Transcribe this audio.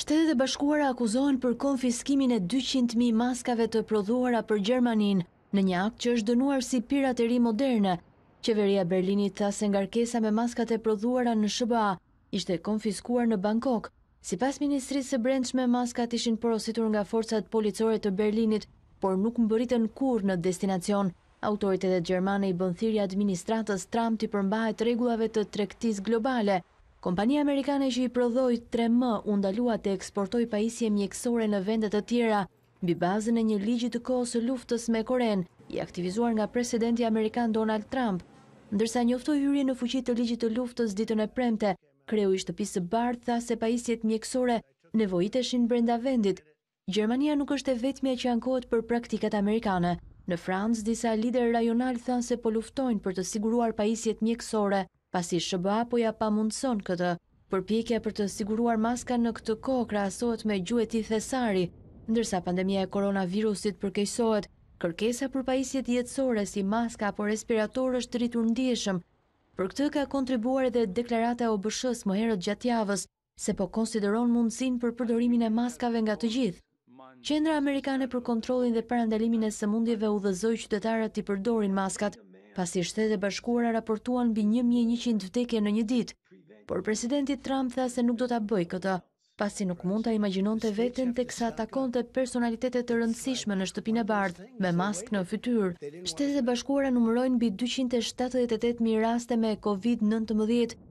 Shtetet e Bashkuara akuzohen për konfiskimin e dyqind mijë maskave të prodhuara për Gjermaninë, në një akt që është dënuar si pirateri moderne. Qeveria e Berlinit tha se ngarkesa me maskat e prodhuara në SHBA ishte konfiskuar në Bangkok. Sipas Ministrisë së Brendshme, maskat ishin porositur nga forcat policore të Berlinit, por nuk mbërritën kurrë në destinacion. Autoritetet gjermane i bënë thirrje administratës Trump t'i përmbahet rregullave të tregtisë globale. Kompania amerikane që i prodhoi tre M u ndalua të eksportojë pajisje mjekësore në vende të tjera, mbi bazën e një ligji të kohës së luftës me Korenë, i aktivizuar nga presidenti amerikan Donald Trump. Ndërsa njoftoi hyrjen në fuqi të ligjit të luftës ditën e premte, kreu i Shtëpisë së Bardhë tha se pajisjet mjekësore nevojiteshin brenda vendit, Gjermania nuk është e vetmja që ankohet për praktikat amerikane. Në Francë, disa liderë rajonalë thanë se po luftojnë për të siguruar pajisjet mjekësore, pasi SHBA po ia pamundëson këtë. Përpjekja për të siguruar maska në këtë kohë krahasohet me gjueti thesari, ndërsa pandemia e koronavirusit përkeqësohet, kërkesa për pajisjet jetësore si maska apo respiratorë është rritur ndjeshëm. Për këtë ka kontribuar edhe deklarata e OBSH-së më herët gjatë javës, se po konsideron mundësinë për përdorimin e maskave nga të gjithë. Qendra Amerikane për Kontrollin dhe Parandalimin e Sëmundjeve udhëzoi qytetarët t'i përdorin maskat, pasi Shtetet e Bashkuara raportuan mbi një mijë e njëqind vdekje në një ditë, por presidenti Trump tha se nuk do ta bëjë këtë, pasi nuk mund ta imagjinonte veten teksa takonte personalitete të rëndësishme në Shtëpinë e Bardhë me maskë në fytyrë. Shtetet e Bashkuara numërojnë mbi dyqind e shtatëdhjetë e tetë mijë raste me Covid nëntëmbëdhjetë